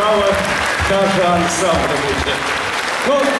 Howard, kaže ansambl.